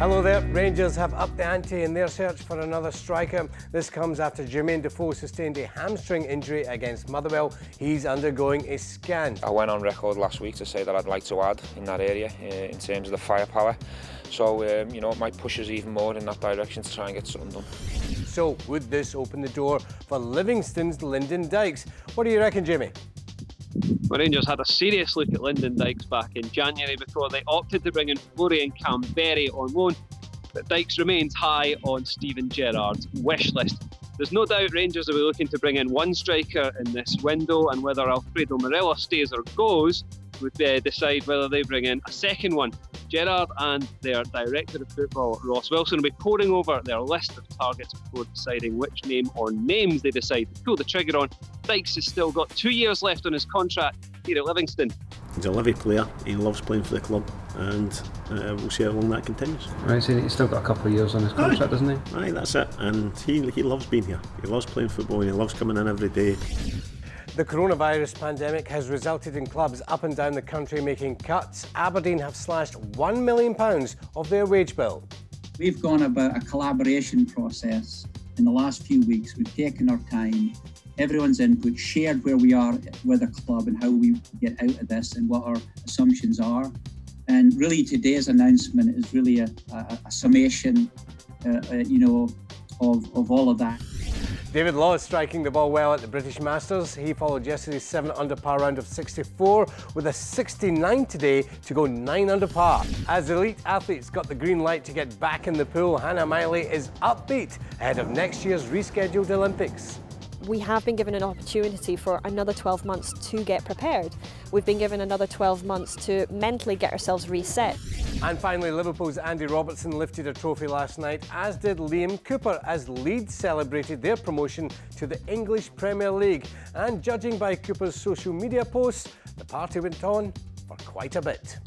Hello there. Rangers have upped the ante in their search for another striker. This comes after Jermaine Defoe sustained a hamstring injury against Motherwell. He's undergoing a scan. I went on record last week to say that I'd like to add in that area uh, in terms of the firepower. So, um, you know, it might push us even more in that direction to try and get something done. So, would this open the door for Livingston's Lyndon Dykes? What do you reckon, Jimmy? The Rangers had a serious look at Lyndon Dykes back in January before they opted to bring in Florian Kamberi on loan. But Dykes remains high on Steven Gerrard's wish list. There's no doubt Rangers will be looking to bring in one striker in this window, and whether Alfredo Morelos stays or goes would decide whether they bring in a second one. Gerrard and their director of football, Ross Wilson, will be poring over their list of targets before deciding which name or names they decide to pull the trigger on. Dykes has still got two years left on his contract here at Livingston. He's a Livy player, he loves playing for the club, and uh, we'll see how long that continues. Right, so he's still got a couple of years on his contract, Aye. doesn't he? Aye, that's it. And he, he loves being here. He loves playing football and he loves coming in every day. The coronavirus pandemic has resulted in clubs up and down the country making cuts. Aberdeen have slashed £1 million of their wage bill. We've gone about a collaboration process in the last few weeks. We've taken our time, everyone's input, shared where we are with the club and how we get out of this and what our assumptions are. And really, today's announcement is really a, a, a summation, uh, uh, you know, of, of all of that. David Law is striking the ball well at the British Masters. He followed yesterday's 7 under par round of 64 with a 69 today to go 9 under par. As elite athletes got the green light to get back in the pool, Hannah Miley is upbeat ahead of next year's rescheduled Olympics we have been given an opportunity for another 12 months to get prepared. We've been given another 12 months to mentally get ourselves reset. And finally, Liverpool's Andy Robertson lifted a trophy last night, as did Liam Cooper, as Leeds celebrated their promotion to the English Premier League. And judging by Cooper's social media posts, the party went on for quite a bit.